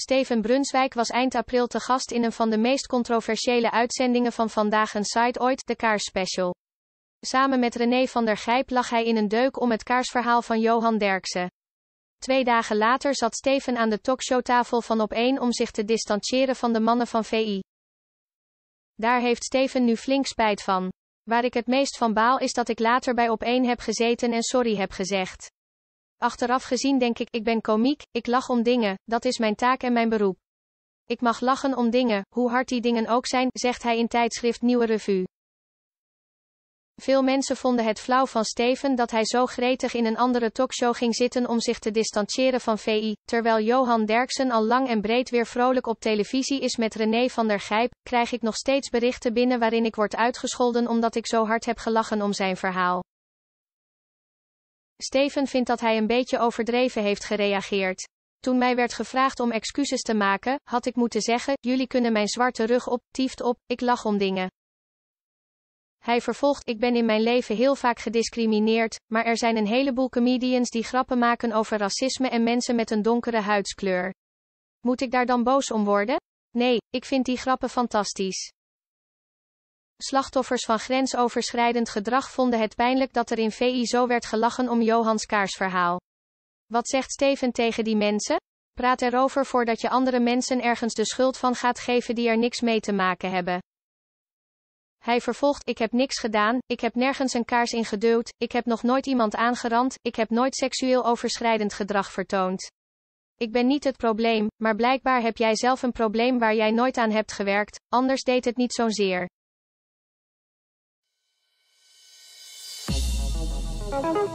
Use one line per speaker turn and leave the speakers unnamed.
Steven Brunswijk was eind april te gast in een van de meest controversiële uitzendingen van Vandaag een Site ooit, de Kaars-special. Samen met René van der Gijp lag hij in een deuk om het kaarsverhaal van Johan Derksen. Twee dagen later zat Steven aan de talkshowtafel van Op1 om zich te distancieren van de mannen van VI. Daar heeft Steven nu flink spijt van. Waar ik het meest van baal is dat ik later bij Op1 heb gezeten en sorry heb gezegd. Achteraf gezien denk ik, ik ben komiek, ik lach om dingen, dat is mijn taak en mijn beroep. Ik mag lachen om dingen, hoe hard die dingen ook zijn, zegt hij in tijdschrift Nieuwe Revue. Veel mensen vonden het flauw van Steven dat hij zo gretig in een andere talkshow ging zitten om zich te distancieren van VI, terwijl Johan Derksen al lang en breed weer vrolijk op televisie is met René van der Gijp, krijg ik nog steeds berichten binnen waarin ik word uitgescholden omdat ik zo hard heb gelachen om zijn verhaal. Steven vindt dat hij een beetje overdreven heeft gereageerd. Toen mij werd gevraagd om excuses te maken, had ik moeten zeggen: Jullie kunnen mijn zwarte rug op, tieft op, ik lach om dingen. Hij vervolgt: Ik ben in mijn leven heel vaak gediscrimineerd, maar er zijn een heleboel comedians die grappen maken over racisme en mensen met een donkere huidskleur. Moet ik daar dan boos om worden? Nee, ik vind die grappen fantastisch. Slachtoffers van grensoverschrijdend gedrag vonden het pijnlijk dat er in VI zo werd gelachen om Johans kaarsverhaal. Wat zegt Steven tegen die mensen? Praat erover voordat je andere mensen ergens de schuld van gaat geven die er niks mee te maken hebben. Hij vervolgt: Ik heb niks gedaan, ik heb nergens een kaars in geduwd, ik heb nog nooit iemand aangerand, ik heb nooit seksueel overschrijdend gedrag vertoond. Ik ben niet het probleem, maar blijkbaar heb jij zelf een probleem waar jij nooit aan hebt gewerkt, anders deed het niet zo'n zeer.
Thank you.